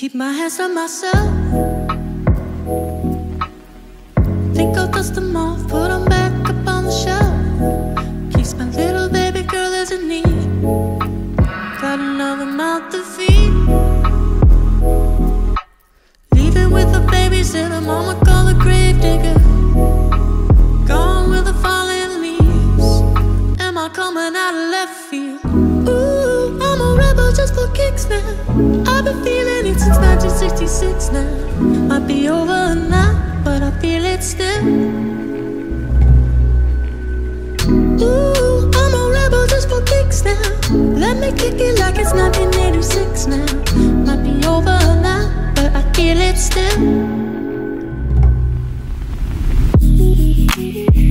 Keep my hands on myself. Think I'll dust them off, put them back up on the shelf. Keeps my little baby girl is in need. Got another mouth to feed. The babysitter, mama call the grave digger. Gone with the falling leaves. Am I coming out of left field? Ooh, I'm a rebel just for kicks now. I've been feeling it since 1966 now. Might be over now, but I feel it still. Ooh, I'm a rebel just for kicks now. Let me kick it like it's 1986 now. Might be over now, but I feel it still. Thank you.